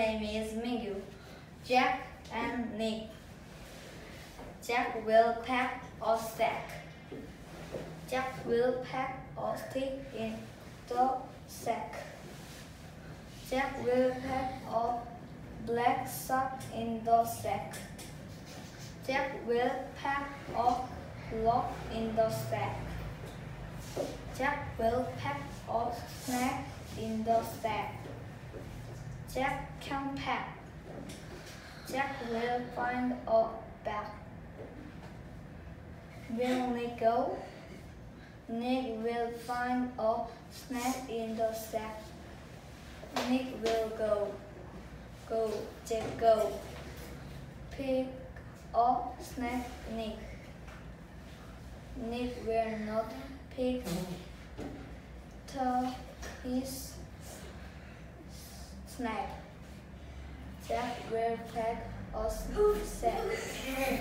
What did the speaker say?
name is Mingyu, Jack and Nick. Jack will pack or stack. Jack will pack or stick in the sack. Jack will pack or black sock in the sack. Jack will pack or lock in the sack. Jack will pack or snack in the sack. Jack can pack. Jack will find a bag. When we go, Nick will find a snack in the sack. Nick will go. Go, Jack, go. Pick a snack, Nick. Nick will not pick mm-hmm. the his snack. Jack will take us sack.